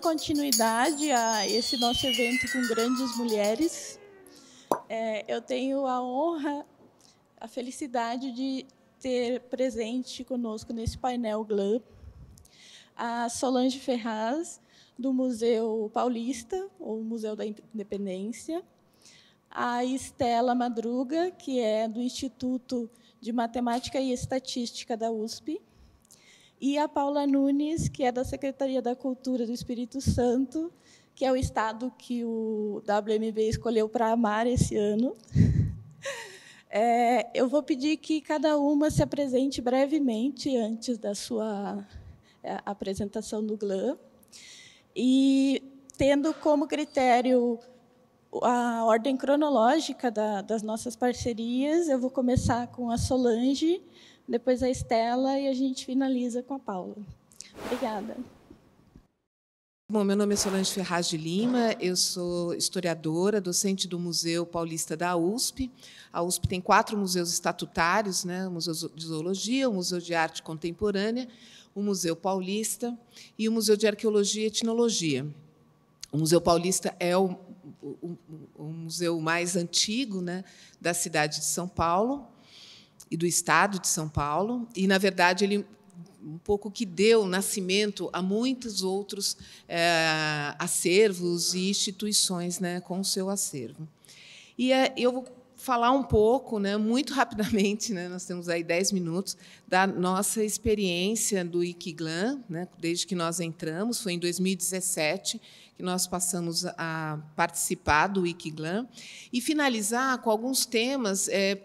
continuidade a esse nosso evento com grandes mulheres, é, eu tenho a honra, a felicidade de ter presente conosco nesse painel GLAM a Solange Ferraz, do Museu Paulista, ou Museu da Independência, a Estela Madruga, que é do Instituto de Matemática e Estatística da USP, e a Paula Nunes, que é da Secretaria da Cultura do Espírito Santo, que é o estado que o WMB escolheu para amar esse ano. É, eu vou pedir que cada uma se apresente brevemente antes da sua é, apresentação do GLAM, e tendo como critério a ordem cronológica da, das nossas parcerias, eu vou começar com a Solange, depois a Estela e a gente finaliza com a Paula. Obrigada. Bom, meu nome é Solange Ferraz de Lima, eu sou historiadora, docente do Museu Paulista da USP. A USP tem quatro museus estatutários, né? o Museu de Zoologia, o Museu de Arte Contemporânea, o Museu Paulista e o Museu de Arqueologia e Etnologia. O Museu Paulista é o, o, o museu mais antigo né, da cidade de São Paulo e do estado de São Paulo, e, na verdade, ele um pouco que deu nascimento a muitos outros é, acervos e instituições né, com o seu acervo. E é, eu vou falar um pouco, né, muito rapidamente, né, nós temos aí 10 minutos, da nossa experiência do Ikiglan, né, desde que nós entramos, foi em 2017 que nós passamos a participar do Ikiglan, e finalizar com alguns temas é,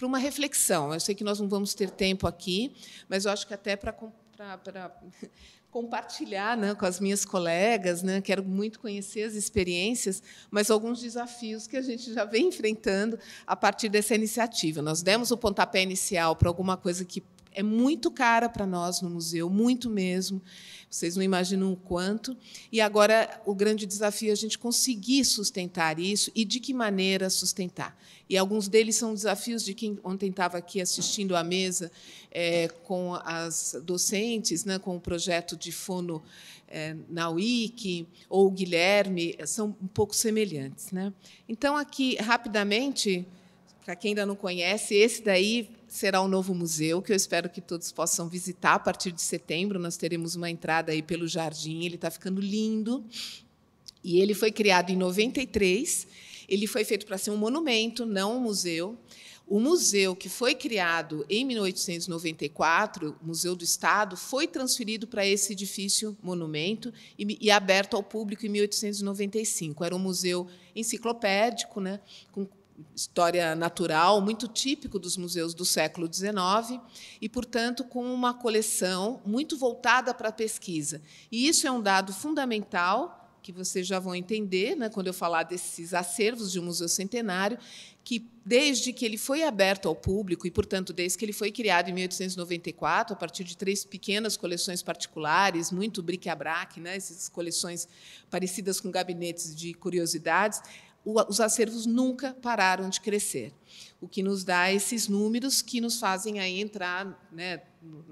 para uma reflexão. Eu sei que nós não vamos ter tempo aqui, mas eu acho que até para compartilhar né, com as minhas colegas, né, quero muito conhecer as experiências, mas alguns desafios que a gente já vem enfrentando a partir dessa iniciativa. Nós demos o pontapé inicial para alguma coisa que é muito cara para nós no museu, muito mesmo. Vocês não imaginam o quanto. E agora o grande desafio é a gente conseguir sustentar isso e de que maneira sustentar. E alguns deles são desafios de quem ontem estava aqui assistindo à mesa é, com as docentes, né, com o projeto de fono é, na Wiki, ou o Guilherme, são um pouco semelhantes. Né? Então, aqui, rapidamente, para quem ainda não conhece, esse daí será o um novo museu, que eu espero que todos possam visitar a partir de setembro. Nós teremos uma entrada aí pelo jardim, ele está ficando lindo. E ele foi criado em 93 ele foi feito para ser um monumento, não um museu. O museu que foi criado em 1894, o Museu do Estado, foi transferido para esse edifício monumento e, e, aberto ao público em 1895. Era um museu enciclopédico, né, com história natural, muito típico dos museus do século XIX, e, portanto, com uma coleção muito voltada para a pesquisa. E isso é um dado fundamental que vocês já vão entender, né, quando eu falar desses acervos de um museu centenário, que desde que ele foi aberto ao público e, portanto, desde que ele foi criado em 1894, a partir de três pequenas coleções particulares, muito bric-a-brac, né, essas coleções parecidas com gabinetes de curiosidades, os acervos nunca pararam de crescer, o que nos dá esses números que nos fazem aí entrar né,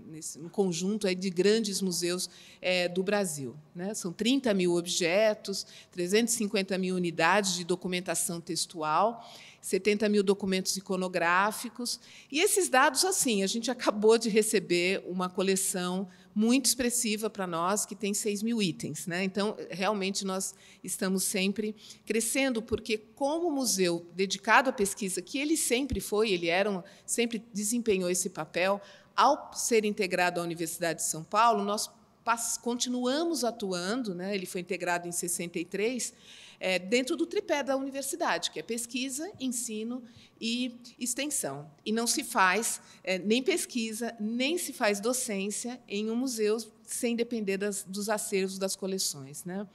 nesse um conjunto aí de grandes museus é, do Brasil. Né? São 30 mil objetos, 350 mil unidades de documentação textual 70 mil documentos iconográficos. E esses dados, assim, a gente acabou de receber uma coleção muito expressiva para nós, que tem 6 mil itens. Né? Então, realmente, nós estamos sempre crescendo, porque, como museu dedicado à pesquisa, que ele sempre foi, ele era um, sempre desempenhou esse papel, ao ser integrado à Universidade de São Paulo, nós continuamos atuando, né? ele foi integrado em 63, é, dentro do tripé da universidade, que é pesquisa, ensino e extensão. E não se faz é, nem pesquisa, nem se faz docência em um museu sem depender das, dos acervos das coleções. Né?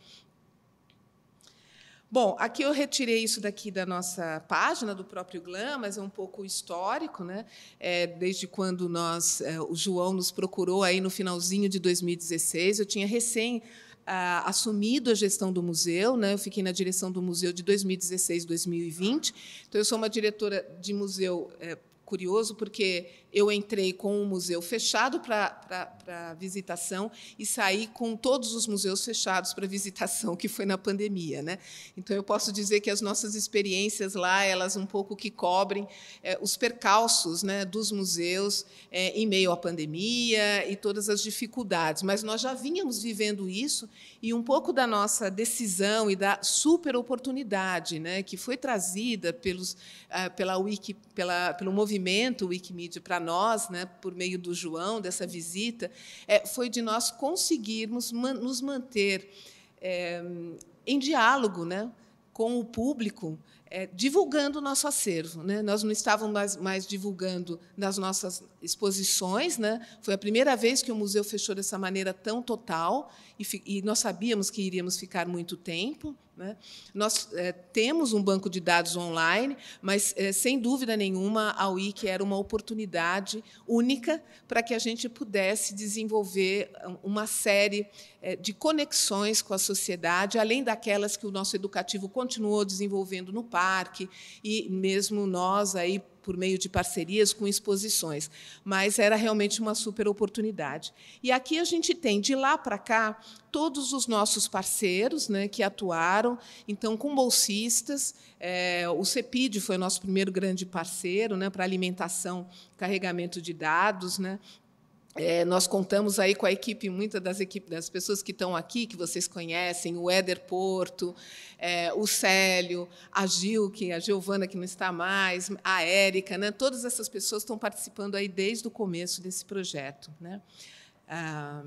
Bom, aqui eu retirei isso daqui da nossa página do próprio GLAM, mas é um pouco histórico, né? É, desde quando nós, é, o João nos procurou aí no finalzinho de 2016, eu tinha recém ah, assumido a gestão do museu, né? Eu fiquei na direção do museu de 2016 2020. Então eu sou uma diretora de museu é, curioso porque eu entrei com o museu fechado para visitação e saí com todos os museus fechados para visitação, que foi na pandemia. Né? Então, eu posso dizer que as nossas experiências lá, elas um pouco que cobrem é, os percalços né, dos museus é, em meio à pandemia e todas as dificuldades. Mas nós já vínhamos vivendo isso e um pouco da nossa decisão e da super oportunidade né, que foi trazida pelos, ah, pela Wiki, pela, pelo movimento Wikimedia para nós, né, por meio do João, dessa visita, é, foi de nós conseguirmos man, nos manter é, em diálogo né, com o público, é, divulgando o nosso acervo. Né? Nós não estávamos mais, mais, divulgando nas nossas exposições. Né? Foi a primeira vez que o museu fechou dessa maneira tão total, e, e nós sabíamos que iríamos ficar muito tempo. Né? Nós é, temos um banco de dados online, mas, é, sem dúvida nenhuma, a Wiki era uma oportunidade única para que a gente pudesse desenvolver uma série é, de conexões com a sociedade, além daquelas que o nosso educativo continuou desenvolvendo no parque, e mesmo nós, aí, por meio de parcerias com exposições, mas era realmente uma super oportunidade. E aqui a gente tem, de lá para cá, todos os nossos parceiros né, que atuaram, então, com bolsistas, é, o CEPID foi o nosso primeiro grande parceiro né, para alimentação, carregamento de dados, né, é, nós contamos aí com a equipe, muitas das equipes, das pessoas que estão aqui, que vocês conhecem, o Éder Porto, é, o Célio, a Gil, que a Giovana que não está mais, a Érica, né? todas essas pessoas estão participando aí desde o começo desse projeto. Né? Ah,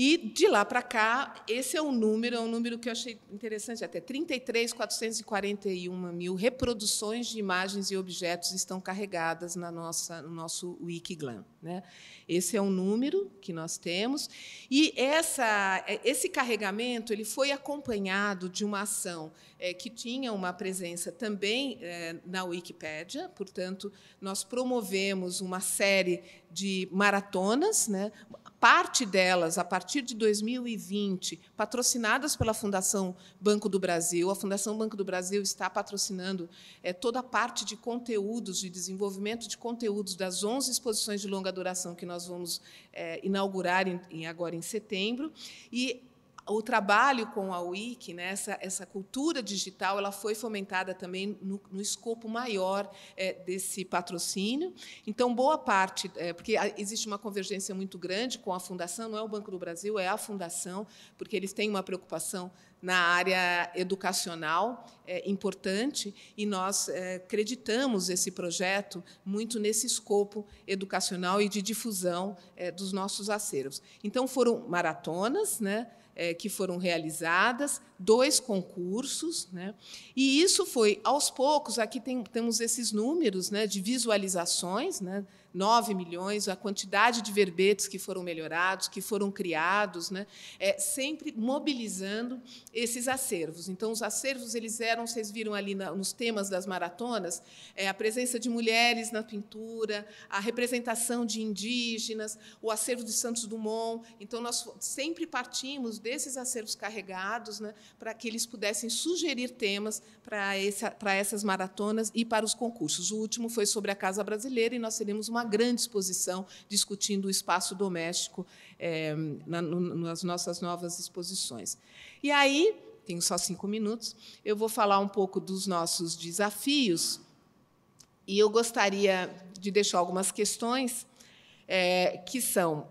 e de lá para cá, esse é um número, é um número que eu achei interessante até 33.441 mil reproduções de imagens e objetos estão carregadas na nossa, no nosso Wikiglam. Né? Esse é um número que nós temos e essa, esse carregamento ele foi acompanhado de uma ação é, que tinha uma presença também é, na Wikipédia, portanto, nós promovemos uma série de maratonas, né? Parte delas, a partir de 2020, patrocinadas pela Fundação Banco do Brasil. A Fundação Banco do Brasil está patrocinando é, toda a parte de conteúdos, de desenvolvimento de conteúdos das 11 exposições de longa duração que nós vamos é, inaugurar em, em, agora em setembro. E o trabalho com a Wiki, né, essa, essa cultura digital, ela foi fomentada também no, no escopo maior é, desse patrocínio. Então, boa parte, é, porque existe uma convergência muito grande com a Fundação, não é o Banco do Brasil, é a Fundação, porque eles têm uma preocupação na área educacional é, importante e nós é, acreditamos esse projeto muito nesse escopo educacional e de difusão é, dos nossos acervos. Então foram maratonas, né? É, que foram realizadas, dois concursos, né? e isso foi aos poucos. Aqui tem, temos esses números né, de visualizações, né, 9 milhões, a quantidade de verbetes que foram melhorados, que foram criados, né? é, sempre mobilizando esses acervos. Então, os acervos eles eram, vocês viram ali na, nos temas das maratonas, é, a presença de mulheres na pintura, a representação de indígenas, o acervo de Santos Dumont. Então, nós sempre partimos desses acervos carregados né, para que eles pudessem sugerir temas para, essa, essas maratonas e para os concursos. O último foi sobre a Casa Brasileira e nós teremos uma grande exposição discutindo o espaço doméstico é, na, no, nas nossas novas exposições. E aí, tenho só cinco minutos, eu vou falar um pouco dos nossos desafios e eu gostaria de deixar algumas questões é, que são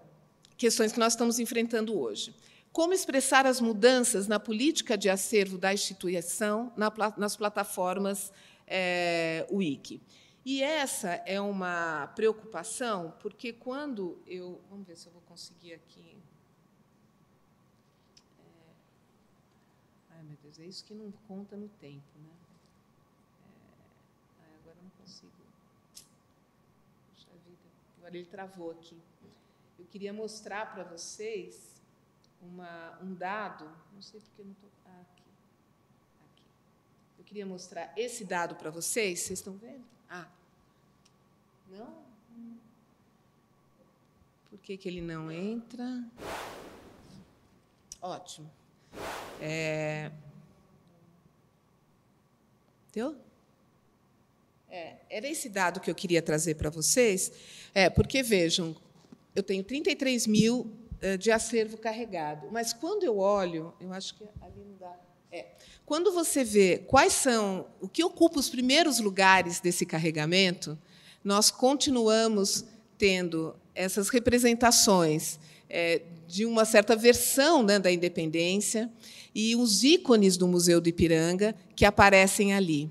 questões que nós estamos enfrentando hoje. Como expressar as mudanças na política de acervo da instituição na, nas plataformas é, Wiki? E essa é uma preocupação, porque quando eu. Vamos ver se eu vou conseguir aqui. É, ai, meu Deus, é isso que não conta no tempo, né? É, agora não consigo. Puxa vida, agora ele travou aqui. Eu queria mostrar para vocês uma, um dado, não sei porque eu não estou. Ah, aqui. aqui. Eu queria mostrar esse dado para vocês, vocês estão vendo? Ah, não? Por que, que ele não entra? Ótimo. É... Deu? É, era esse dado que eu queria trazer para vocês, é, porque, vejam, eu tenho 33 mil eh, de acervo carregado, mas quando eu olho, eu acho que ali não dá. É, quando você vê quais são, o que ocupa os primeiros lugares desse carregamento, nós continuamos tendo essas representações é, de uma certa versão né, da independência e os ícones do Museu do Ipiranga que aparecem ali.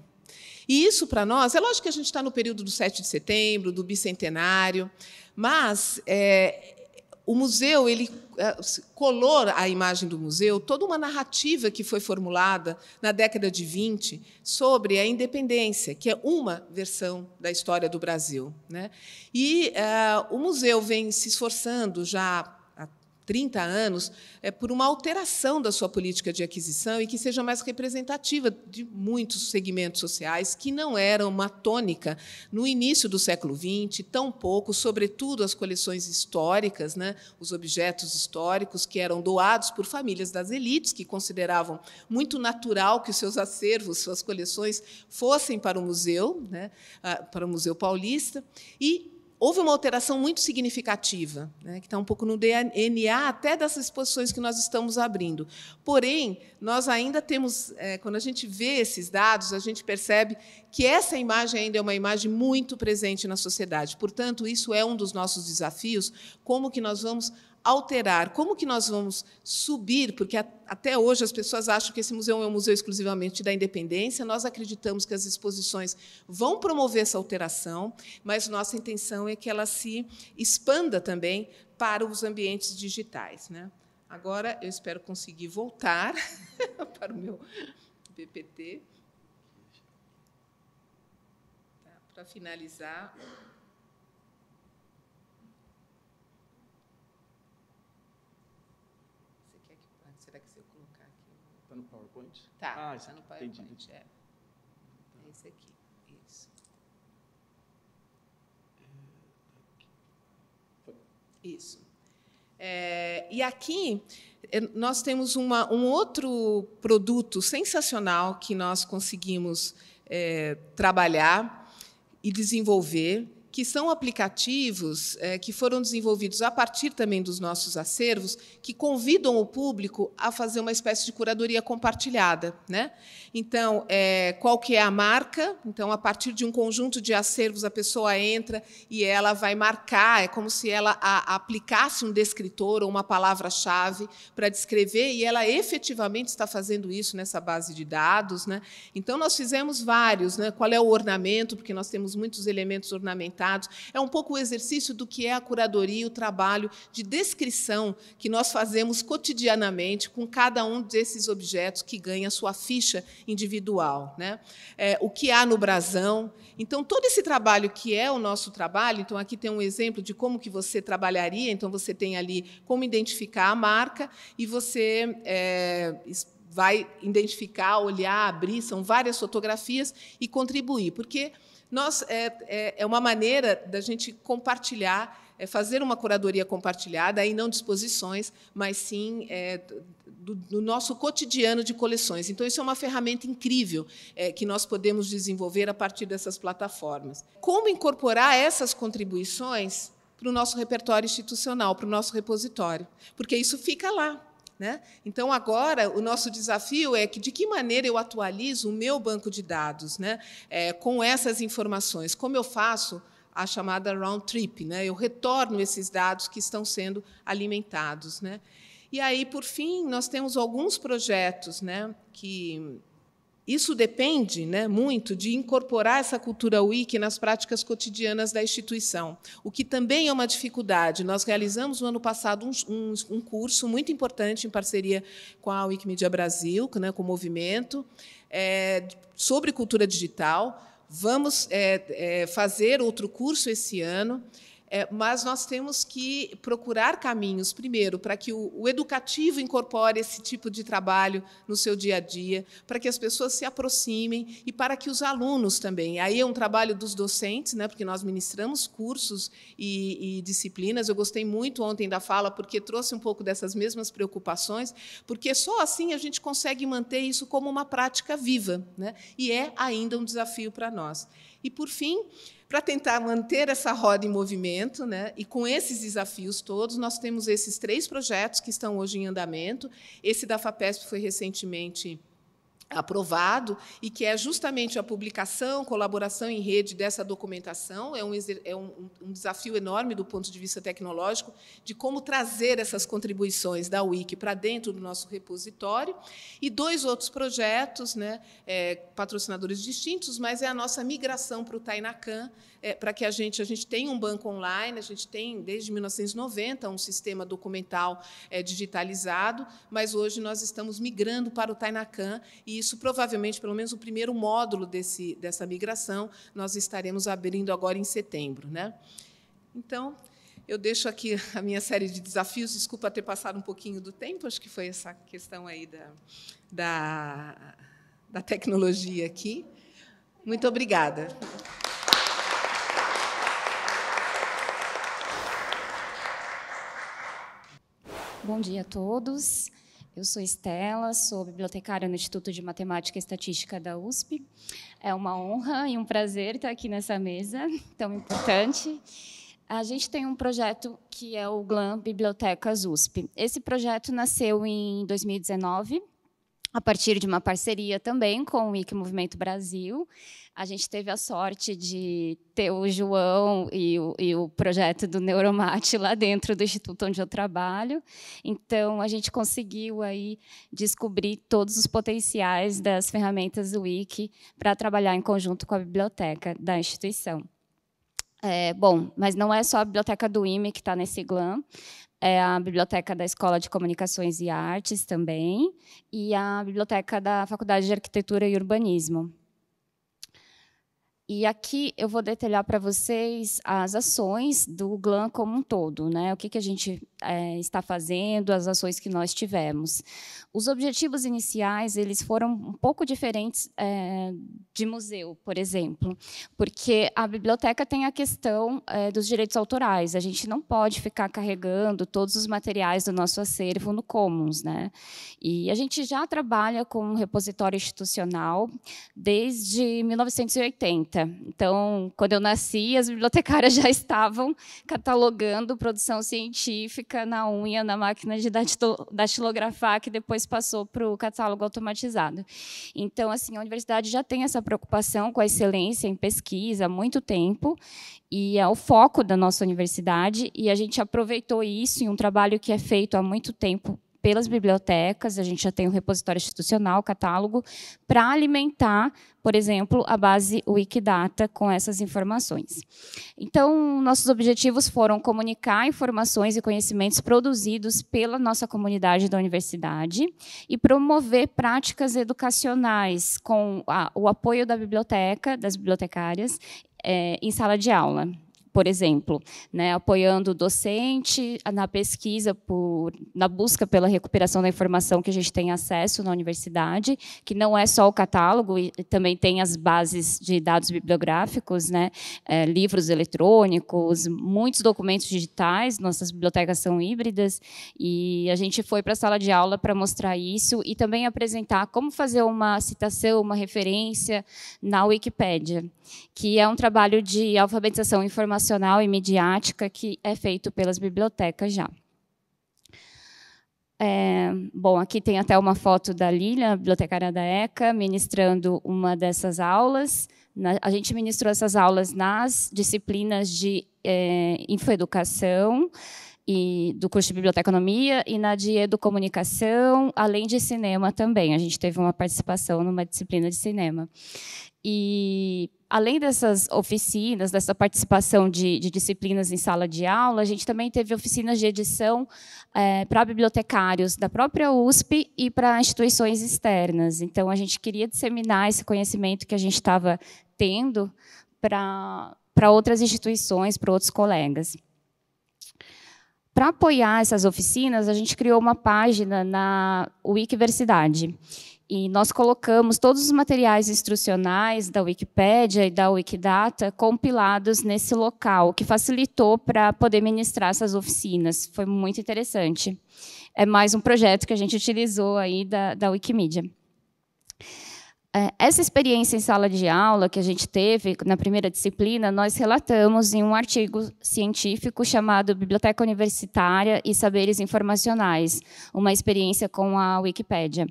E isso, para nós, é lógico que a gente está no período do 7 de setembro, do bicentenário, mas é, o museu ele é, colou a imagem do museu toda uma narrativa que foi formulada na década de 20 sobre a independência, que é uma versão da história do Brasil. Né? E uh, o museu vem se esforçando já 30 anos, é, por uma alteração da sua política de aquisição e que seja mais representativa de muitos segmentos sociais que não eram uma tônica no início do século XX, tão pouco, sobretudo as coleções históricas, né, os objetos históricos que eram doados por famílias das elites, que consideravam muito natural que os seus acervos, suas coleções fossem para o museu, né, ah, para o Museu Paulista, e houve uma alteração muito significativa, né, que está um pouco no DNA até dessas exposições que nós estamos abrindo. Porém, nós ainda temos, é, quando a gente vê esses dados, a gente percebe que essa imagem ainda é uma imagem muito presente na sociedade. Portanto, isso é um dos nossos desafios, como que nós vamos alterar, como que nós vamos subir, porque até hoje as pessoas acham que esse museu é um museu exclusivamente da independência, nós acreditamos que as exposições vão promover essa alteração, mas nossa intenção é que ela se expanda também para os ambientes digitais. Né? Agora, eu espero conseguir voltar para o meu PPT. Tá, para finalizar, no PowerPoint? Tá, ah, está no PowerPoint. Entendi. É. é esse aqui. Isso. Isso. É, e aqui é, nós temos uma, um outro produto sensacional que nós conseguimos é, trabalhar e desenvolver, que são aplicativos é, que foram desenvolvidos a partir também dos nossos acervos, que convidam o público a fazer uma espécie de curadoria compartilhada. Né? Então, é, qual que é a marca? Então, a partir de um conjunto de acervos, a pessoa entra e ela vai marcar, é como se ela a, aplicasse um descritor ou uma palavra-chave para descrever, e ela efetivamente está fazendo isso nessa base de dados. Né? Então, nós fizemos vários. Né? Qual é o ornamento? Porque nós temos muitos elementos ornamentais é um pouco o exercício do que é a curadoria, o trabalho de descrição que nós fazemos cotidianamente com cada um desses objetos que ganha sua ficha individual. Né? É, o que há no brasão. Então, todo esse trabalho que é o nosso trabalho, então aqui tem um exemplo de como que você trabalharia, então você tem ali como identificar a marca e você é, vai identificar, olhar, abrir, são várias fotografias e contribuir, porque nós, é, é, é uma maneira da gente compartilhar, é fazer uma curadoria compartilhada, aí não de exposições, mas sim é, do, do, nosso cotidiano de coleções. Então, isso é uma ferramenta incrível é, que nós podemos desenvolver a partir dessas plataformas. Como incorporar essas contribuições para o nosso repertório institucional, para o nosso repositório? Porque isso fica lá. Né? Então, agora, o nosso desafio é que, de que maneira eu atualizo o meu banco de dados né? É, com essas informações? Como eu faço a chamada round trip? Né? Eu retorno esses dados que estão sendo alimentados. Né? E aí, por fim, nós temos alguns projetos né, que isso depende né, muito de incorporar essa cultura wiki nas práticas cotidianas da instituição, o que também é uma dificuldade. Nós realizamos no ano passado um, um, um curso muito importante em parceria com a Wikimedia Brasil, né, com o movimento, é, sobre cultura digital. Vamos é, é, fazer outro curso esse ano é, mas nós temos que procurar caminhos, primeiro, para que o, o, educativo incorpore esse tipo de trabalho no seu dia a dia, para que as pessoas se aproximem e para que os alunos também. Aí é um trabalho dos docentes, né, porque nós ministramos cursos e, e disciplinas. Eu gostei muito ontem da fala, porque trouxe um pouco dessas mesmas preocupações, porque só assim a gente consegue manter isso como uma prática viva, né, e é ainda um desafio para nós. E, por fim, para tentar manter essa roda em movimento, né? e com esses desafios todos, nós temos esses três projetos que estão hoje em andamento. Esse da FAPESP foi recentemente aprovado e que é justamente a publicação, colaboração em rede dessa documentação. É um, é um, um, desafio enorme do ponto de vista tecnológico de como trazer essas contribuições da Wiki para dentro do nosso repositório. E dois outros projetos, né, é, patrocinadores distintos, mas é a nossa migração para o Tainacan, é, para que a gente a gente tenha um banco online, a gente tem desde 1990 um sistema documental é, digitalizado, mas hoje nós estamos migrando para o Tainacan e isso provavelmente, pelo menos o primeiro módulo desse dessa migração, nós estaremos abrindo agora em setembro, né? Então, eu deixo aqui a minha série de desafios. Desculpa ter passado um pouquinho do tempo, acho que foi essa questão aí da, da, da tecnologia aqui. Muito obrigada. Bom dia a todos. Eu sou Estela, sou bibliotecária no Instituto de Matemática e Estatística da USP. É uma honra e um prazer estar aqui nessa mesa tão importante. A gente tem um projeto que é o GLAM Bibliotecas USP. Esse projeto nasceu em 2019, a partir de uma parceria também com o Wiki Movimento Brasil. A gente teve a sorte de ter o João e o, e o projeto do Neuromate lá dentro do instituto onde eu trabalho. Então, a gente conseguiu aí descobrir todos os potenciais das ferramentas do Wiki para trabalhar em conjunto com a biblioteca da instituição. É, bom, mas não é só a biblioteca do IME que está nesse GLAM, é a biblioteca da Escola de Comunicações e Artes também, e a biblioteca da Faculdade de Arquitetura e Urbanismo. E aqui eu vou detalhar para vocês as ações do GLAM como um todo, né? o que, que a gente é, está fazendo, as ações que nós tivemos. Os objetivos iniciais eles foram um pouco diferentes é, de museu, por exemplo, porque a biblioteca tem a questão é, dos direitos autorais. A gente não pode ficar carregando todos os materiais do nosso acervo no Commons. Né? E a gente já trabalha com um repositório institucional desde 1980. Então, quando eu nasci, as bibliotecárias já estavam catalogando produção científica na unha, na máquina de datilografar, que depois passou para o catálogo automatizado. Então, assim, a universidade já tem essa preocupação com a excelência em pesquisa há muito tempo, e é o foco da nossa universidade, e a gente aproveitou isso em um trabalho que é feito há muito tempo pelas bibliotecas, a gente já tem um repositório institucional, catálogo, para alimentar, por exemplo, a base Wikidata com essas informações. Então, nossos objetivos foram comunicar informações e conhecimentos produzidos pela nossa comunidade da universidade e promover práticas educacionais com a, o apoio da biblioteca, das bibliotecárias, é, em sala de aula por exemplo, né, apoiando o docente na pesquisa, por, na busca pela recuperação da informação que a gente tem acesso na universidade, que não é só o catálogo, e também tem as bases de dados bibliográficos, né, é, livros eletrônicos, muitos documentos digitais, nossas bibliotecas são híbridas, e a gente foi para a sala de aula para mostrar isso e também apresentar como fazer uma citação, uma referência na Wikipédia, que é um trabalho de alfabetização informacional educacional e midiática que é feito pelas bibliotecas já. É, bom, aqui tem até uma foto da Lília, bibliotecária da ECA, ministrando uma dessas aulas. Na, a gente ministrou essas aulas nas disciplinas de é, infoeducação, e do curso de biblioteconomia e na de educomunicação, além de cinema também. A gente teve uma participação numa disciplina de cinema. E além dessas oficinas, dessa participação de, de, disciplinas em sala de aula, a gente também teve oficinas de edição é, para bibliotecários da própria USP e para instituições externas. Então, a gente queria disseminar esse conhecimento que a gente estava tendo para para outras instituições, para outros colegas. Para apoiar essas oficinas, a gente criou uma página na Wikiversidade. E nós colocamos todos os materiais instrucionais da Wikipédia e da Wikidata compilados nesse local, que facilitou para poder ministrar essas oficinas. Foi muito interessante. É mais um projeto que a gente utilizou aí da, da Wikimedia. É, essa experiência em sala de aula que a gente teve na primeira disciplina, nós relatamos em um artigo científico chamado Biblioteca Universitária e Saberes Informacionais, uma experiência com a Wikipédia.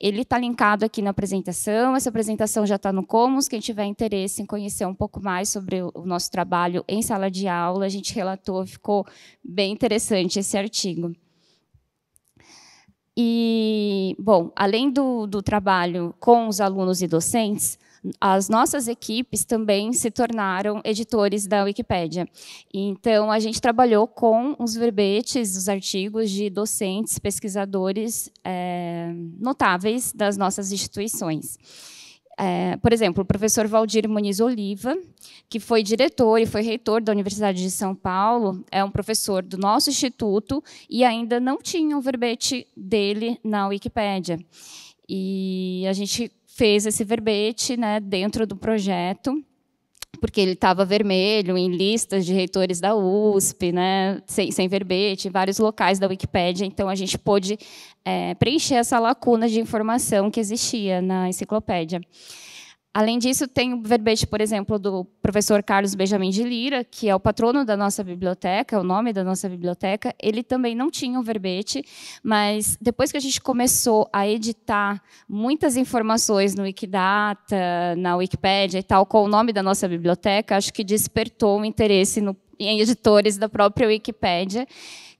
Ele está linkado aqui na apresentação, essa apresentação já está no Commons, quem tiver interesse em conhecer um pouco mais sobre o nosso trabalho em sala de aula, a gente relatou, ficou bem interessante esse artigo. E, bom, além do, do trabalho com os alunos e docentes, as nossas equipes também se tornaram editores da Wikipédia. Então, a gente trabalhou com os verbetes, os artigos de docentes, pesquisadores é, notáveis das nossas instituições. É, por exemplo, o professor Valdir Muniz Oliva, que foi diretor e foi reitor da Universidade de São Paulo, é um professor do nosso instituto e ainda não tinha um verbete dele na Wikipédia. E a gente fez esse verbete né, dentro do projeto porque ele estava vermelho em listas de reitores da USP, né, sem, sem verbete, em vários locais da Wikipédia. Então, a gente pôde é, preencher essa lacuna de informação que existia na enciclopédia. Além disso, tem o verbete, por exemplo, do professor Carlos Benjamin de Lira, que é o patrono da nossa biblioteca, é o nome da nossa biblioteca. Ele também não tinha um verbete, mas depois que a gente começou a editar muitas informações no Wikidata, na Wikipédia e tal, com o nome da nossa biblioteca, acho que despertou um interesse no, em editores da própria Wikipédia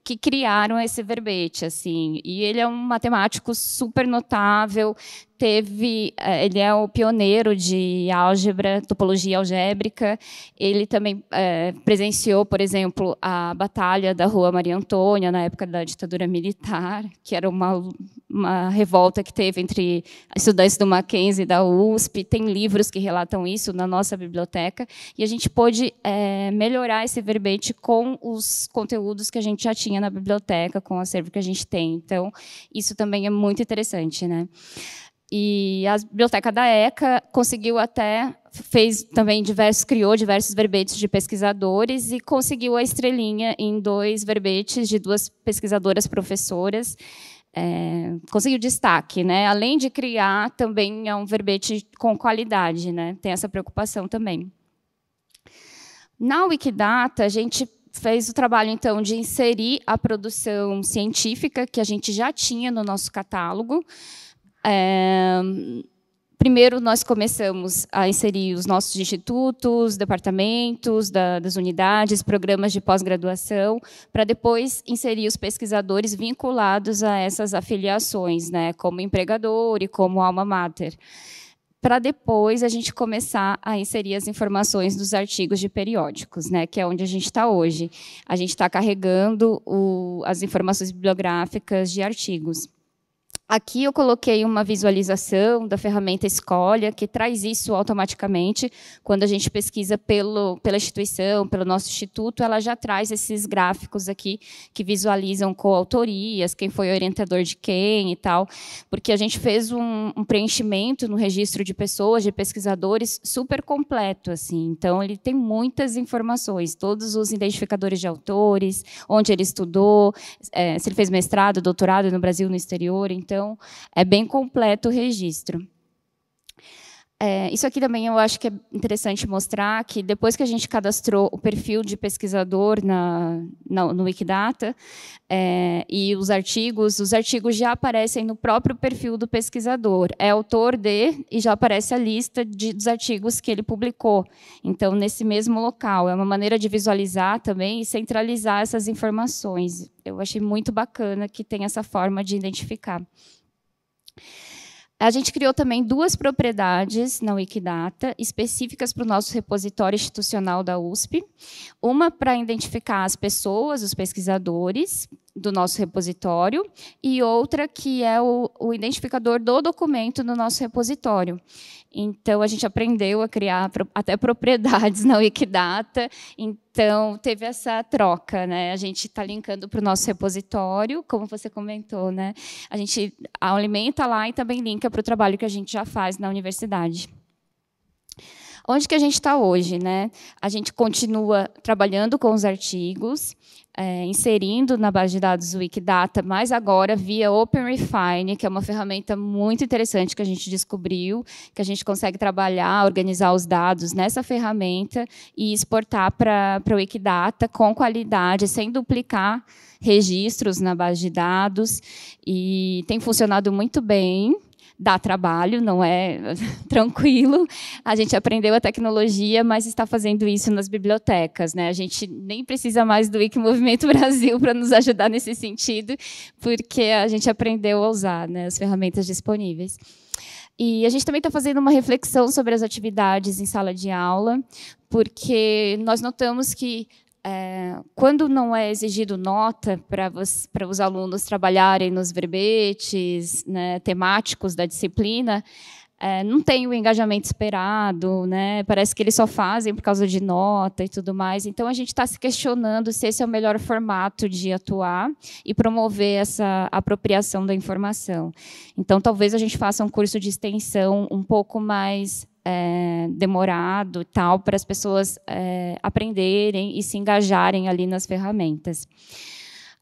que criaram esse verbete, assim. E ele é um matemático super notável, teve, eh, ele é o pioneiro de álgebra, topologia algébrica. Ele também é, presenciou, por exemplo, a batalha da Rua Maria Antônia na época da ditadura militar, que era uma, uma revolta que teve entre estudantes do Mackenzie e da USP. Tem livros que relatam isso na nossa biblioteca e a gente pôde é, melhorar esse verbete com os conteúdos que a gente já tinha na biblioteca, com o acervo que a gente tem. Então, isso também é muito interessante, né? E a biblioteca da ECA conseguiu até fez também diversos criou diversos verbetes de pesquisadores e conseguiu a estrelinha em dois verbetes de duas pesquisadoras professoras é, conseguiu destaque, né? Além de criar, também é um verbete com qualidade, né? Tem essa preocupação também. Na Wikidata, a gente fez o trabalho então de inserir a produção científica que a gente já tinha no nosso catálogo é, primeiro, nós começamos a inserir os nossos institutos, departamentos da, das unidades, programas de pós-graduação, para depois inserir os pesquisadores vinculados a essas afiliações, né, como empregador e como alma mater para depois a gente começar a inserir as informações dos artigos de periódicos, né, que é onde a gente está hoje. A gente está carregando o, as informações bibliográficas de artigos. Aqui eu coloquei uma visualização da ferramenta Escolha, que traz isso automaticamente. Quando a gente pesquisa pelo, pela instituição, pelo nosso instituto, ela já traz esses gráficos aqui que visualizam coautorias, quem foi orientador de quem e tal, porque a gente fez um, um preenchimento no registro de pessoas, de pesquisadores, super completo. assim. Então, ele tem muitas informações, todos os identificadores de autores, onde ele estudou, é, se ele fez mestrado, doutorado no Brasil, no exterior. Então, então, é bem completo o registro. É, isso aqui também eu acho que é interessante mostrar que depois que a gente cadastrou o perfil de pesquisador na, na no Wikidata é, e os artigos, os artigos já aparecem no próprio perfil do pesquisador. É autor de e já aparece a lista de, dos artigos que ele publicou. Então, nesse mesmo local. É uma maneira de visualizar também e centralizar essas informações. Eu achei muito bacana que tem essa forma de identificar. A gente criou também duas propriedades na Wikidata, específicas para o nosso repositório institucional da USP. Uma para identificar as pessoas, os pesquisadores, do nosso repositório e outra que é o, o identificador do documento no nosso repositório. Então, a gente aprendeu a criar até propriedades na Wikidata. Então, teve essa troca. Né? A gente está linkando para o nosso repositório, como você comentou. Né? A gente alimenta lá e também linka para o trabalho que a gente já faz na universidade. Onde que a gente está hoje? Né? A gente continua trabalhando com os artigos, é, inserindo na base de dados Wikidata, mas agora via OpenRefine, que é uma ferramenta muito interessante que a gente descobriu, que a gente consegue trabalhar, organizar os dados nessa ferramenta e exportar para o Wikidata com qualidade, sem duplicar registros na base de dados. E tem funcionado muito bem dá trabalho, não é tranquilo. A gente aprendeu a tecnologia, mas está fazendo isso nas bibliotecas. Né? A gente nem precisa mais do Wiki Movimento Brasil para nos ajudar nesse sentido, porque a gente aprendeu a usar né, as ferramentas disponíveis. E a gente também está fazendo uma reflexão sobre as atividades em sala de aula, porque nós notamos que é, quando não é exigido nota para os alunos trabalharem nos verbetes né, temáticos da disciplina, é, não tem o engajamento esperado, né? parece que eles só fazem por causa de nota e tudo mais. Então, a gente está se questionando se esse é o melhor formato de atuar e promover essa apropriação da informação. Então, talvez a gente faça um curso de extensão um pouco mais é, demorado e tal para as pessoas é, aprenderem e se engajarem ali nas ferramentas.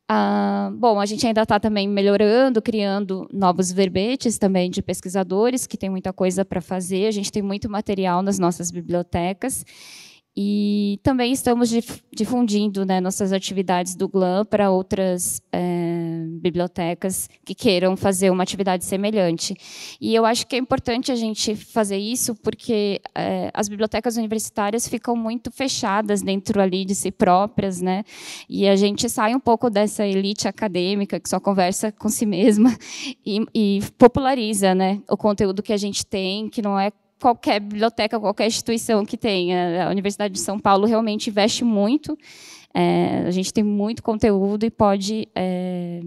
Ah, bom, a gente ainda está também melhorando, criando novos verbetes também de pesquisadores, que tem muita coisa para fazer. A gente tem muito material nas nossas bibliotecas. E também estamos difundindo né, nossas atividades do GLAM para outras é, bibliotecas que queiram fazer uma atividade semelhante. E eu acho que é importante a gente fazer isso porque é, as bibliotecas universitárias ficam muito fechadas dentro ali de si próprias, né? E a gente sai um pouco dessa elite acadêmica que só conversa com si mesma e, e populariza, né, o conteúdo que a gente tem, que não é qualquer biblioteca, qualquer instituição que tenha. A Universidade de São Paulo realmente investe muito. É, a gente tem muito conteúdo e pode é,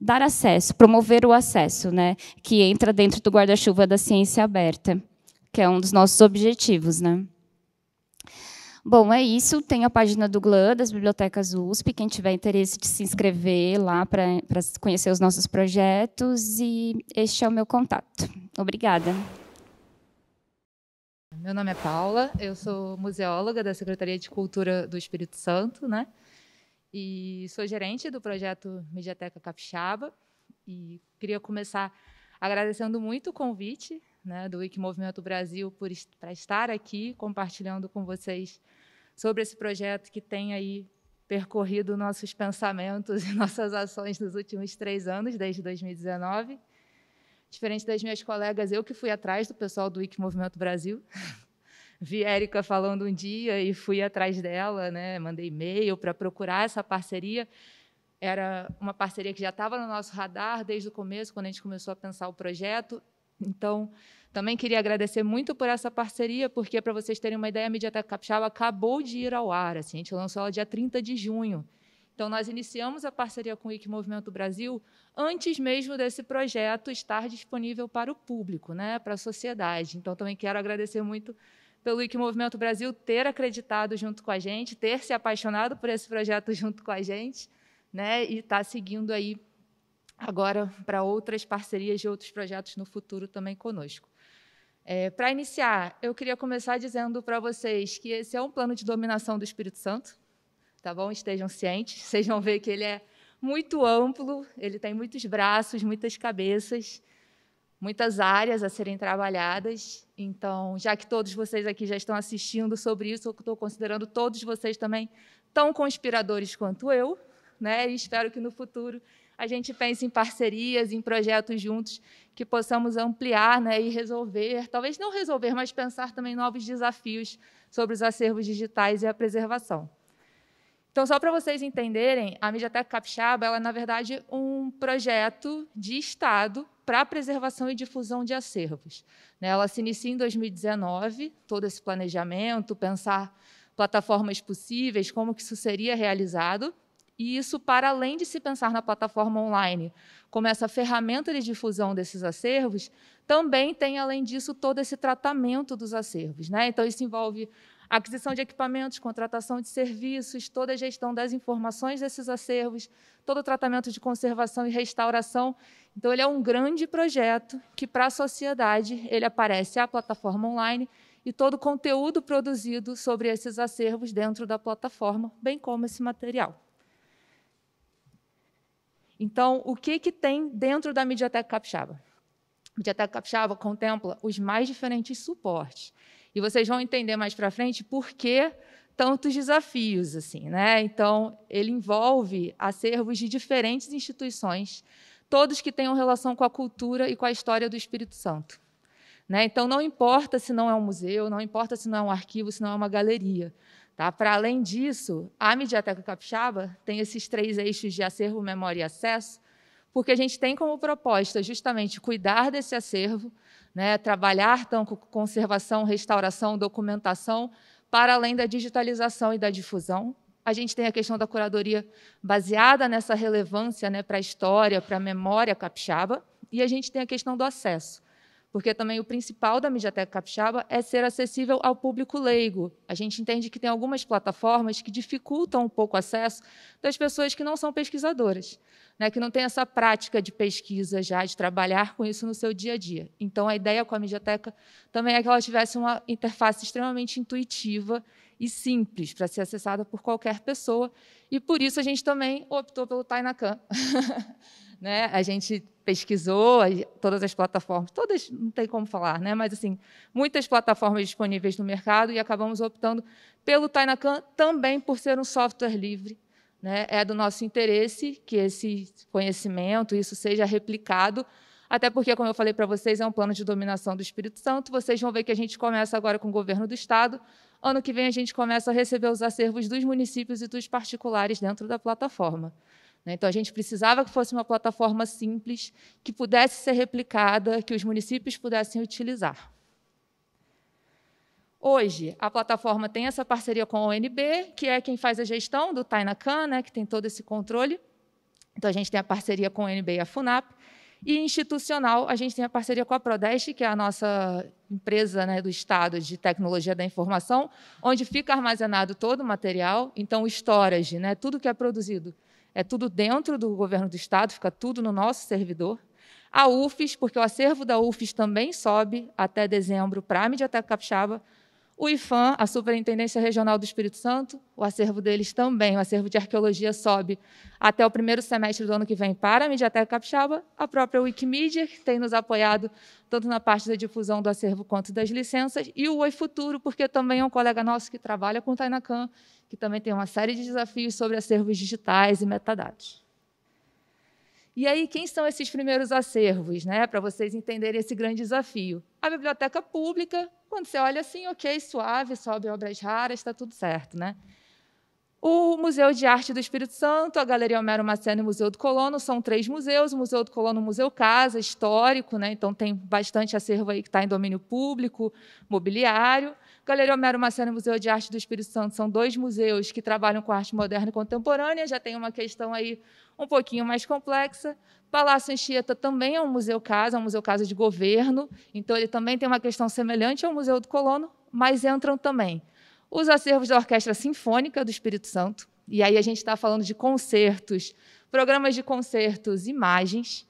dar acesso, promover o acesso, né, que entra dentro do guarda-chuva da ciência aberta, que é um dos nossos objetivos. Né. Bom, é isso. Tem a página do GLAN, das bibliotecas USP. Quem tiver interesse de se inscrever lá para conhecer os nossos projetos. E este é o meu contato. Obrigada. Meu nome é Paula, eu sou museóloga da Secretaria de Cultura do Espírito Santo, né? E sou gerente do projeto Mediateca Capixaba. E queria começar agradecendo muito o convite né, do Wiki Movimento Brasil para estar aqui compartilhando com vocês sobre esse projeto que tem aí percorrido nossos pensamentos e nossas ações nos últimos três anos, desde 2019. Diferente das minhas colegas, eu que fui atrás do pessoal do Wiki Movimento Brasil. Vi Érica falando um dia e fui atrás dela, né? mandei e-mail para procurar essa parceria. Era uma parceria que já estava no nosso radar desde o começo, quando a gente começou a pensar o projeto. Então, também queria agradecer muito por essa parceria, porque, para vocês terem uma ideia, a Mediateca Capixaba acabou de ir ao ar. Assim, a gente lançou ela dia 30 de junho. Então, nós iniciamos a parceria com o Wiki Movimento Brasil antes mesmo desse projeto estar disponível para o público, né, para a sociedade. Então, também quero agradecer muito pelo Wiki Movimento Brasil ter acreditado junto com a gente, ter se apaixonado por esse projeto junto com a gente, né, e estar tá seguindo aí agora para outras parcerias de outros projetos no futuro também conosco. É, para iniciar, eu queria começar dizendo para vocês que esse é um plano de dominação do Espírito Santo, tá bom? Estejam cientes, vocês vão ver que ele é muito amplo, ele tem muitos braços, muitas cabeças, muitas áreas a serem trabalhadas. Então, já que todos vocês aqui já estão assistindo sobre isso, eu estou considerando todos vocês também tão conspiradores quanto eu, né? E espero que no futuro a gente pense em parcerias, em projetos juntos que possamos ampliar né, e resolver, talvez não resolver, mas pensar também novos desafios sobre os acervos digitais e a preservação. Então, só para vocês entenderem, a Mediateca Capixaba ela é, na verdade, um projeto de Estado para a preservação e difusão de acervos. Né? Ela se inicia em 2019, todo esse planejamento, pensar plataformas possíveis, como que isso seria realizado. E isso, para além de se pensar na plataforma online como essa ferramenta de difusão desses acervos, também tem, além disso, todo esse tratamento dos acervos. Né? Então, isso envolve aquisição de equipamentos, contratação de serviços, toda a gestão das informações desses acervos, todo o tratamento de conservação e restauração. Então, ele é um grande projeto que, para a sociedade, ele aparece a plataforma online e todo o conteúdo produzido sobre esses acervos dentro da plataforma, bem como esse material. Então, o que, que tem dentro da Mediateca Capixaba? A Mediateca Capixaba contempla os mais diferentes suportes. E vocês vão entender mais para frente por que tantos desafios. assim, né? Então, ele envolve acervos de diferentes instituições, todos que tenham relação com a cultura e com a história do Espírito Santo. Né? Então, não importa se não é um museu, não importa se não é um arquivo, se não é uma galeria. Tá? Para além disso, a Mediateca Capixaba tem esses três eixos de acervo, memória e acesso, porque a gente tem como proposta justamente cuidar desse acervo, né, trabalhar então, com conservação, restauração, documentação, para além da digitalização e da difusão. A gente tem a questão da curadoria baseada nessa relevância né, para a história, para a memória capixaba, e a gente tem a questão do acesso porque também o principal da Mediateca Capixaba é ser acessível ao público leigo. A gente entende que tem algumas plataformas que dificultam um pouco o acesso das pessoas que não são pesquisadoras, né, que não têm essa prática de pesquisa já, de trabalhar com isso no seu dia a dia. Então, a ideia com a Mediateca também é que ela tivesse uma interface extremamente intuitiva e simples para ser acessada por qualquer pessoa, e por isso a gente também optou pelo Tainacan. né? A gente pesquisou todas as plataformas, todas não tem como falar, né? mas assim, muitas plataformas disponíveis no mercado e acabamos optando pelo Tainacan também por ser um software livre. Né? É do nosso interesse que esse conhecimento, isso seja replicado, até porque, como eu falei para vocês, é um plano de dominação do Espírito Santo. Vocês vão ver que a gente começa agora com o governo do Estado. Ano que vem a gente começa a receber os acervos dos municípios e dos particulares dentro da plataforma. Né? Então, a gente precisava que fosse uma plataforma simples, que pudesse ser replicada, que os municípios pudessem utilizar. Hoje, a plataforma tem essa parceria com a ONB, que é quem faz a gestão do Tainacan, né, que tem todo esse controle. Então, a gente tem a parceria com a ONB e a FUNAP. E institucional, a gente tem a parceria com a Prodeste, que é a nossa empresa né, do Estado de Tecnologia da Informação, onde fica armazenado todo o material. Então, o storage, né, tudo que é produzido é tudo dentro do governo do Estado, fica tudo no nosso servidor. A UFES, porque o acervo da UFES também sobe até dezembro para a Mediateca Capixaba, o IFAM, a Superintendência Regional do Espírito Santo, o acervo deles também, o acervo de arqueologia sobe até o primeiro semestre do ano que vem para a Mediateca Capixaba, a própria Wikimedia, que tem nos apoiado tanto na parte da difusão do acervo quanto das licenças, e o Oi Futuro, porque também é um colega nosso que trabalha com o Tainacan, que também tem uma série de desafios sobre acervos digitais e metadados. E aí, quem são esses primeiros acervos, né, para vocês entenderem esse grande desafio? A biblioteca pública, quando você olha assim, ok, suave, sobe obras raras, está tudo certo. Né? O Museu de Arte do Espírito Santo, a Galeria Homero Maceno e o Museu do Colono são três museus. O Museu do Colono, Museu Casa, histórico, né? então tem bastante acervo aí que está em domínio público, mobiliário. Galeria Homero Maceno e Museu de Arte do Espírito Santo são dois museus que trabalham com arte moderna e contemporânea, já tem uma questão aí um pouquinho mais complexa. Palácio Anchieta também é um museu casa, é um museu casa de governo, então ele também tem uma questão semelhante ao Museu do Colono, mas entram também os acervos da Orquestra Sinfônica do Espírito Santo, e aí a gente está falando de concertos, programas de concertos, imagens,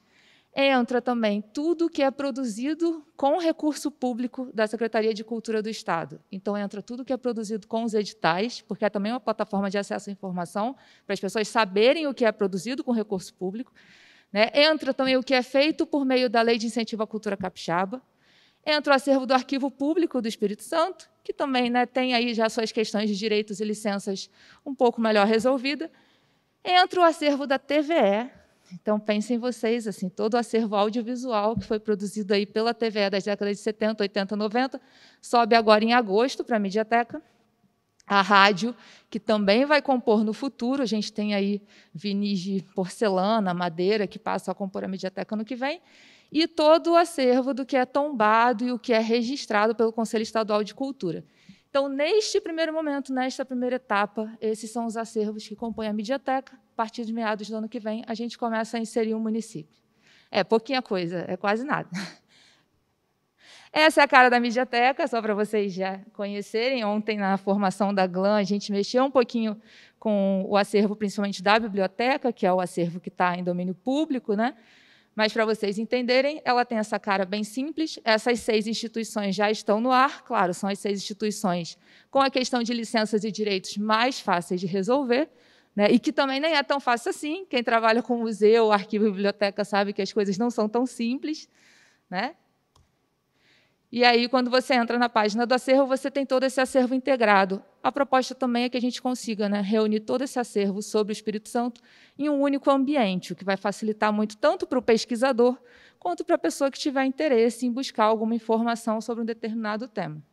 entra também tudo que é produzido com recurso público da Secretaria de Cultura do Estado. Então, entra tudo que é produzido com os editais, porque é também uma plataforma de acesso à informação, para as pessoas saberem o que é produzido com recurso público. Né? Entra também o que é feito por meio da Lei de Incentivo à Cultura Capixaba. Entra o acervo do Arquivo Público do Espírito Santo, que também né, tem aí já suas questões de direitos e licenças um pouco melhor resolvida. Entra o acervo da TVE, então, pensem vocês, assim, todo o acervo audiovisual que foi produzido aí pela TVE das décadas de 70, 80, 90, sobe agora em agosto para a Mediateca. A rádio, que também vai compor no futuro, a gente tem aí vinis de porcelana, madeira, que passam a compor a Mediateca no que vem, e todo o acervo do que é tombado e o que é registrado pelo Conselho Estadual de Cultura. Então, neste primeiro momento, nesta primeira etapa, esses são os acervos que compõem a Mediateca, partir de meados do ano que vem, a gente começa a inserir um município. É pouquinha coisa, é quase nada. Essa é a cara da Mediateca, só para vocês já conhecerem. Ontem, na formação da GLAM, a gente mexeu um pouquinho com o acervo, principalmente da biblioteca, que é o acervo que está em domínio público, né? Mas, para vocês entenderem, ela tem essa cara bem simples. Essas seis instituições já estão no ar. Claro, são as seis instituições com a questão de licenças e direitos mais fáceis de resolver. Né? E que também nem é tão fácil assim. Quem trabalha com museu, arquivo biblioteca sabe que as coisas não são tão simples. Né? E aí, quando você entra na página do acervo, você tem todo esse acervo integrado. A proposta também é que a gente consiga né, reunir todo esse acervo sobre o Espírito Santo em um único ambiente, o que vai facilitar muito tanto para o pesquisador quanto para a pessoa que tiver interesse em buscar alguma informação sobre um determinado tema.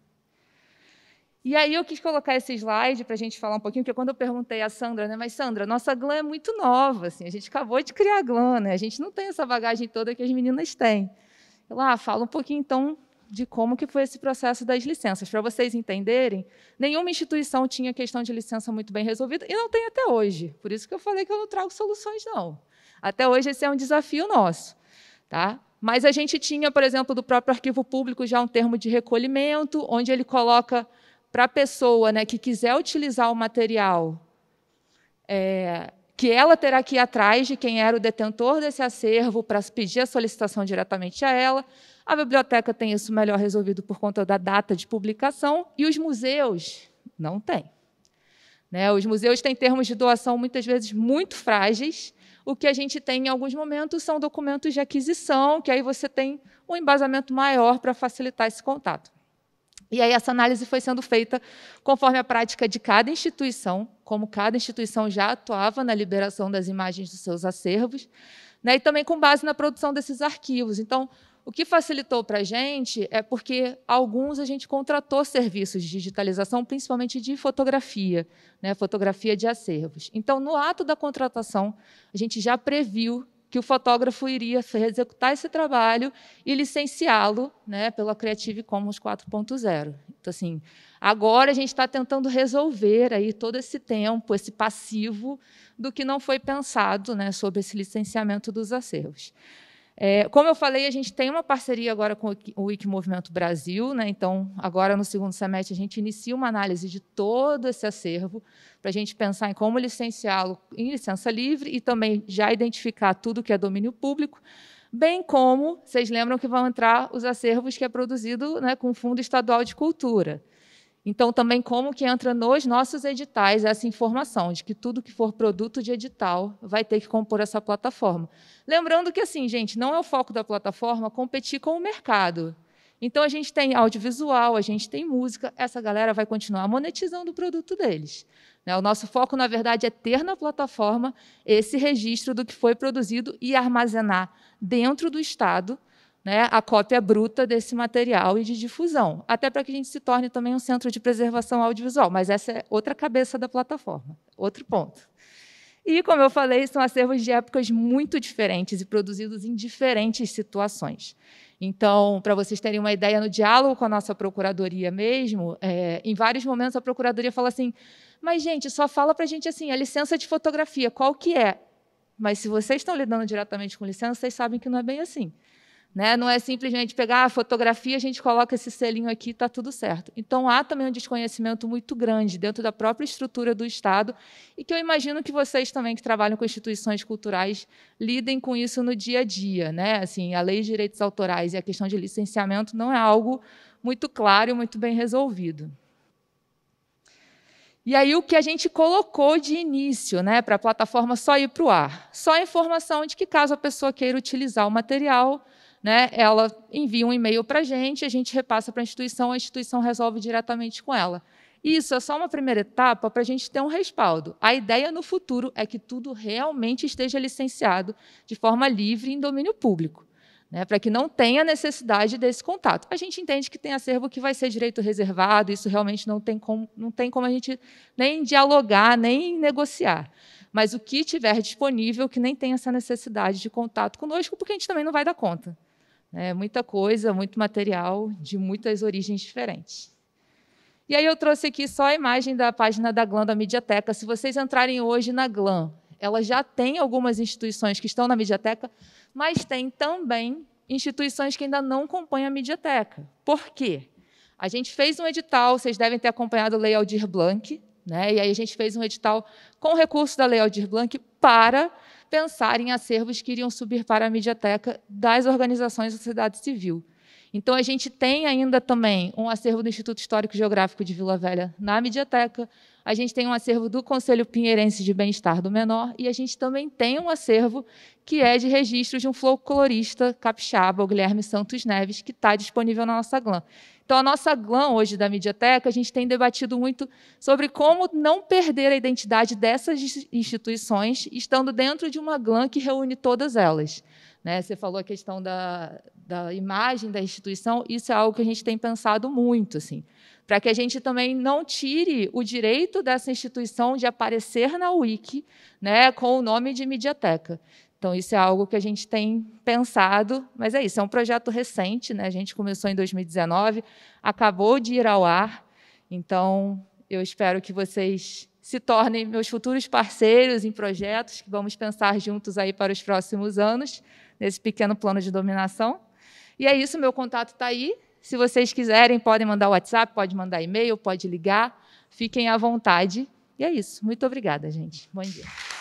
E aí eu quis colocar esse slide para a gente falar um pouquinho, porque quando eu perguntei à Sandra, né, mas Sandra, nossa GLAM é muito nova, assim, a gente acabou de criar a GLAM, né, a gente não tem essa bagagem toda que as meninas têm. Eu lá, ah, fala um pouquinho então de como que foi esse processo das licenças. Para vocês entenderem, nenhuma instituição tinha questão de licença muito bem resolvida, e não tem até hoje. Por isso que eu falei que eu não trago soluções, não. Até hoje esse é um desafio nosso. Tá? Mas a gente tinha, por exemplo, do próprio arquivo público já um termo de recolhimento, onde ele coloca para a pessoa né, que quiser utilizar o material, é, que ela terá que ir atrás de quem era o detentor desse acervo para pedir a solicitação diretamente a ela. A biblioteca tem isso melhor resolvido por conta da data de publicação e os museus não têm. Né? Os museus têm termos de doação muitas vezes muito frágeis. O que a gente tem em alguns momentos são documentos de aquisição, que aí você tem um embasamento maior para facilitar esse contato. E aí essa análise foi sendo feita conforme a prática de cada instituição, como cada instituição já atuava na liberação das imagens dos seus acervos, né, e também com base na produção desses arquivos. Então, o que facilitou para a gente é porque alguns a gente contratou serviços de digitalização, principalmente de fotografia, né, fotografia de acervos. Então, no ato da contratação, a gente já previu que o fotógrafo iria executar esse trabalho e licenciá-lo né, pela Creative Commons 4.0. Então, assim, agora a gente está tentando resolver aí todo esse tempo, esse passivo do que não foi pensado né, sobre esse licenciamento dos acervos. É, como eu falei, a gente tem uma parceria agora com o Wiki Movimento Brasil, né? então, agora no segundo semestre, a gente inicia uma análise de todo esse acervo, para a gente pensar em como licenciá-lo em licença livre e também já identificar tudo que é domínio público, bem como, vocês lembram que vão entrar os acervos que é produzido né, com o Fundo Estadual de Cultura. Então, também como que entra nos nossos editais essa informação de que tudo que for produto de edital vai ter que compor essa plataforma. Lembrando que, assim, gente, não é o foco da plataforma competir com o mercado. Então, a gente tem audiovisual, a gente tem música, essa galera vai continuar monetizando o produto deles. Né? O nosso foco, na verdade, é ter na plataforma esse registro do que foi produzido e armazenar dentro do Estado né, a cópia bruta desse material e de difusão, até para que a gente se torne também um centro de preservação audiovisual. Mas essa é outra cabeça da plataforma, outro ponto. E, como eu falei, são acervos de épocas muito diferentes e produzidos em diferentes situações. Então, para vocês terem uma ideia, no diálogo com a nossa procuradoria mesmo, é, em vários momentos a procuradoria fala assim: mas, gente, só fala para a gente assim, a licença de fotografia, qual que é? Mas se vocês estão lidando diretamente com licença, vocês sabem que não é bem assim. Né? Não é simplesmente pegar a fotografia, a gente coloca esse selinho aqui está tudo certo. Então, há também um desconhecimento muito grande dentro da própria estrutura do Estado e que eu imagino que vocês também, que trabalham com instituições culturais, lidem com isso no dia a dia. Né? Assim, a lei de direitos autorais e a questão de licenciamento não é algo muito claro e muito bem resolvido. E aí o que a gente colocou de início, né, para a plataforma só ir para o ar? Só a informação de que caso a pessoa queira utilizar o material, né, ela envia um e-mail para a gente, a gente repassa para a instituição, a instituição resolve diretamente com ela. Isso é só uma primeira etapa para a gente ter um respaldo. A ideia no futuro é que tudo realmente esteja licenciado de forma livre em domínio público, né, para que não tenha necessidade desse contato. A gente entende que tem acervo que vai ser direito reservado, isso realmente não tem como, não tem como a gente nem dialogar, nem negociar. Mas o que tiver disponível, que nem tem essa necessidade de contato conosco, porque a gente também não vai dar conta. É muita coisa, muito material de muitas origens diferentes. E aí eu trouxe aqui só a imagem da página da GLAM da Mediateca. Se vocês entrarem hoje na GLAM, ela já tem algumas instituições que estão na Mediateca, mas tem também instituições que ainda não compõem a Mediateca. Por quê? A gente fez um edital, vocês devem ter acompanhado a Lei Aldir Blanc, né? e aí a gente fez um edital com recurso da Lei Aldir Blanc para pensar em acervos que iriam subir para a Mediateca das organizações da sociedade civil. Então, a gente tem ainda também um acervo do Instituto Histórico Geográfico de Vila Velha na Mediateca, a gente tem um acervo do Conselho Pinheirense de Bem-Estar do Menor, e a gente também tem um acervo que é de registro de um folclorista capixaba, o Guilherme Santos Neves, que está disponível na nossa GLAM. Então, a nossa GLAM hoje da Mediateca, a gente tem debatido muito sobre como não perder a identidade dessas instituições, estando dentro de uma GLAM que reúne todas elas. Né? Você falou a questão da, da imagem da instituição, isso é algo que a gente tem pensado muito, assim, para que a gente também não tire o direito dessa instituição de aparecer na Wiki né, com o nome de Mediateca. Então, isso é algo que a gente tem pensado, mas é isso, é um projeto recente, né? a gente começou em 2019, acabou de ir ao ar, então eu espero que vocês se tornem meus futuros parceiros em projetos que vamos pensar juntos aí para os próximos anos nesse pequeno plano de dominação. E é isso, meu contato está aí. Se vocês quiserem, podem mandar WhatsApp, pode mandar e-mail, pode ligar. Fiquem à vontade. E é isso. Muito obrigada, gente. Bom dia.